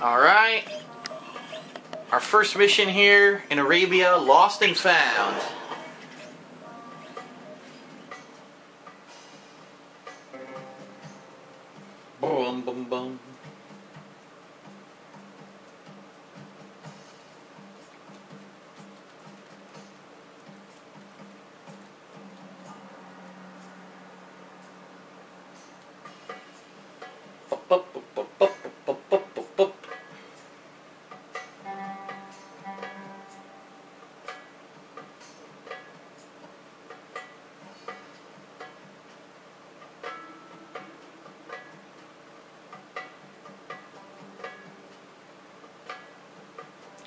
Alright. Our first mission here in Arabia, lost and found.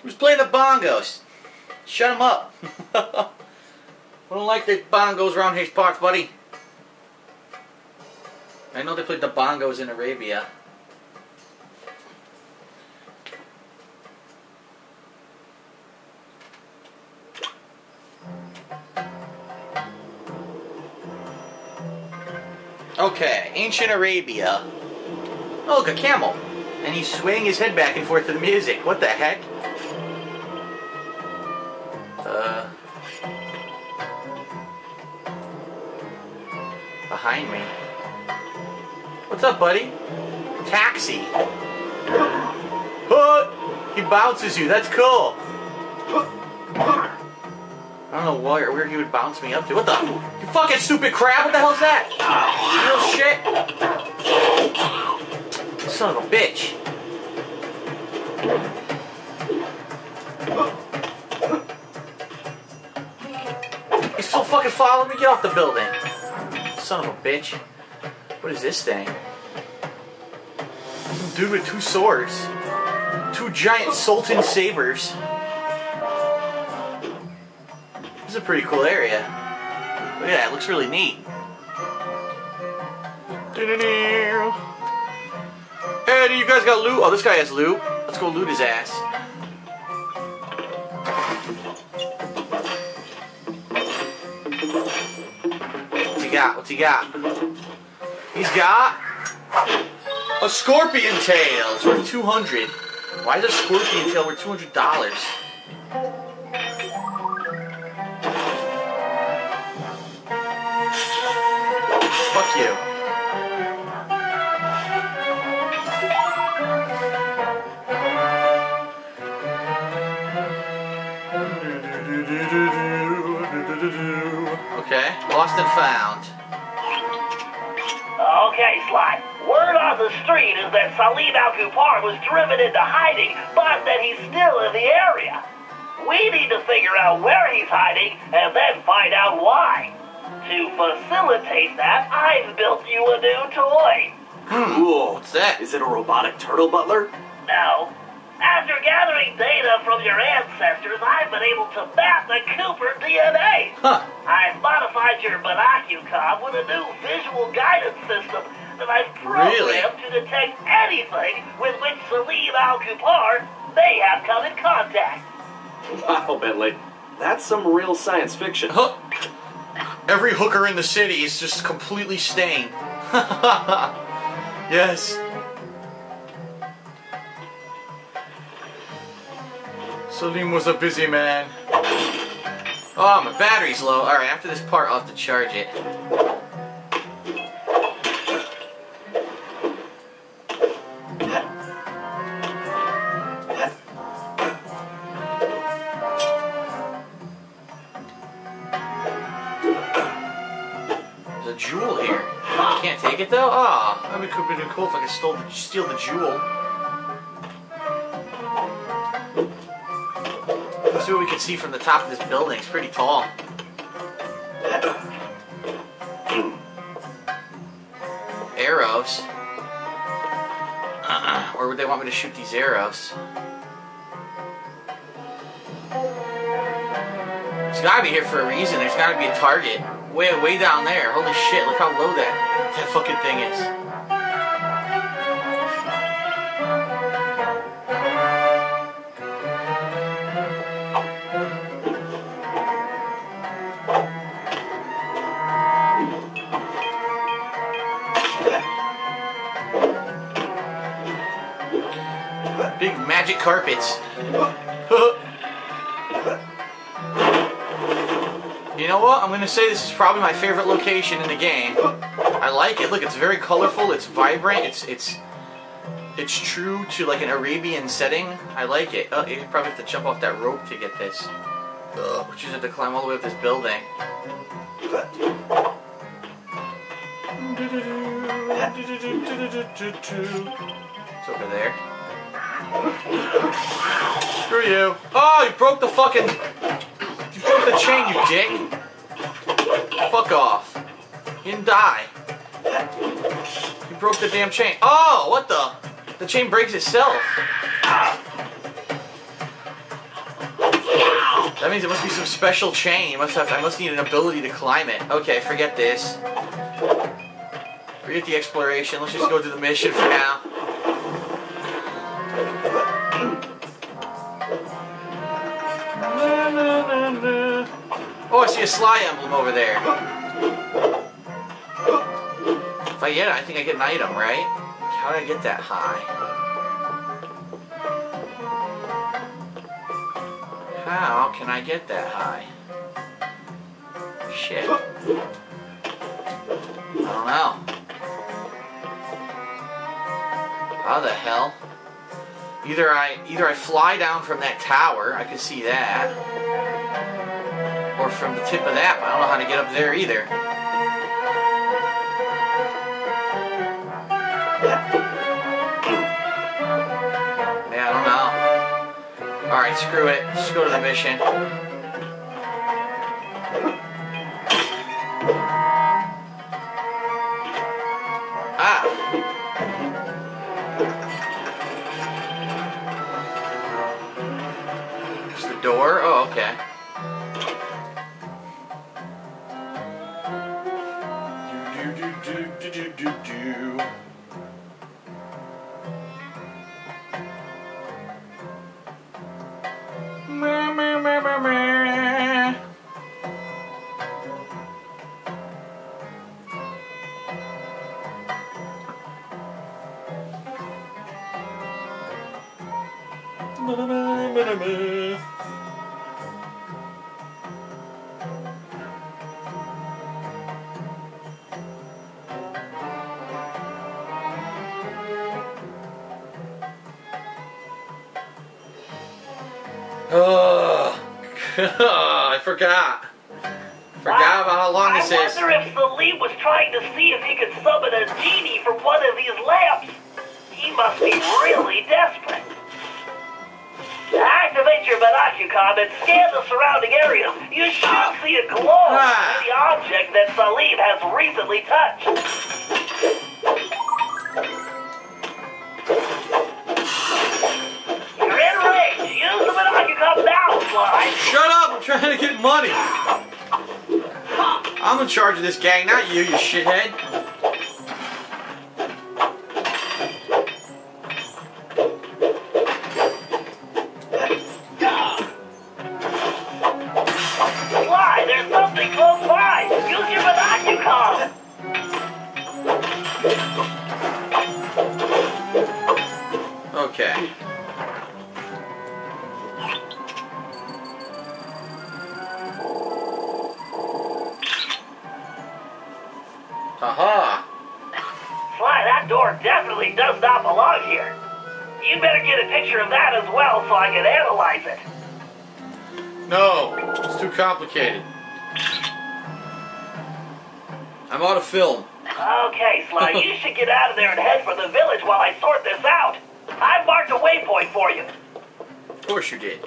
Who's playing the bongos? Shut him up. I don't like the bongos around his parts, buddy. I know they played the bongos in Arabia. Okay, ancient Arabia. Oh, look, a camel. And he's swaying his head back and forth to the music. What the heck? Behind me. What's up, buddy? Taxi. Oh, he bounces you. That's cool. I don't know where, where he would bounce me up to. What the? You fucking stupid crab. What the hell's that? You Real shit? Son of a bitch. He's still fucking following me. Get off the building. Son of a bitch. What is this thing? Dude with two swords. Two giant Sultan sabers. This is a pretty cool area. Look at that, it looks really neat. Hey, do you guys got loot? Oh, this guy has loot. Let's go loot his ass. Got? What's he got? He's got a scorpion tail. It's worth 200. Why is a scorpion tail worth $200? Fuck you. Okay, lost and found. Okay, Sly. Word on the street is that Salim Al Kupar was driven into hiding, but that he's still in the area. We need to figure out where he's hiding and then find out why. To facilitate that, I've built you a new toy. Hmm. Cool. What's that? Is it a robotic turtle butler? No. after gathering data from your ancestors, I've been able to map the Cooper DNA. Huh. I've modified your binocucom with a new visual guidance system that I've programmed Really? to detect anything with which Salim Al Kupar may have come in contact. Wow, Bentley. That's some real science fiction. Huh. Every hooker in the city is just completely stained. yes. Salim was a busy man. Oh, my battery's low. Alright, after this part, I'll have to charge it. There's a jewel here. Can't take it though? Ah, that would have been cool if I could steal the jewel. See what we can see from the top of this building. It's pretty tall. Arrows. Uh-uh. Where would they want me to shoot these arrows? It's gotta be here for a reason. There's gotta be a target. Way, way down there. Holy shit, look how low that, that fucking thing is. Magic carpets. You know what? I'm gonna say this is probably my favorite location in the game. I like it. Look, it's very colorful. It's vibrant. It's it's it's true to like an Arabian setting. I like it. Oh, you probably have to jump off that rope to get this. Which is have to climb all the way up this building. It's over there. Screw you. Oh, you broke the fucking. You broke the chain, you dick. Fuck off. You didn't die. You broke the damn chain. Oh, what the? The chain breaks itself. That means it must be some special chain. Must have. I must need an ability to climb it. Okay, forget this. Forget the exploration. Let's just go do the mission for now. See a Sly emblem over there. If I get it, I think I get an item, right? How did I get that high? How can I get that high? Shit. I don't know. How the hell? Either I either I fly down from that tower, I can see that. From the tip of that, I don't know how to get up there either. Yeah, I don't know. Alright, screw it. Let's go to the mission. Ah! Door. Oh, okay. Do, do, do, Oh, I forgot. Forgot about how long I this is. wonder if Salim was trying to see if he could summon a genie from one of these lamps. He must be really desperate. Activate your Binocucom and scan the surrounding area. You should see a glow Ah. in the object that Salim has recently touched. Trying to get money. I'm in charge of this gang, not you, you shithead. Aha! Sly, that door definitely does not belong here. You better get a picture of that as well so I can analyze it. No, it's too complicated. I'm out of film. Okay, Sly, you should get out of there and head for the village while I sort this out. I've marked a waypoint for you. Of course you did.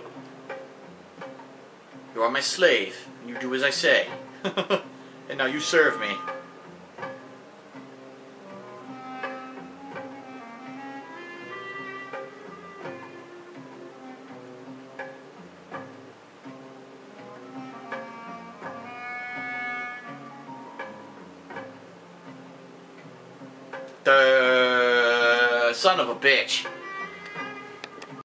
You are my slave. and You do as I say. and now you serve me. Son of a bitch.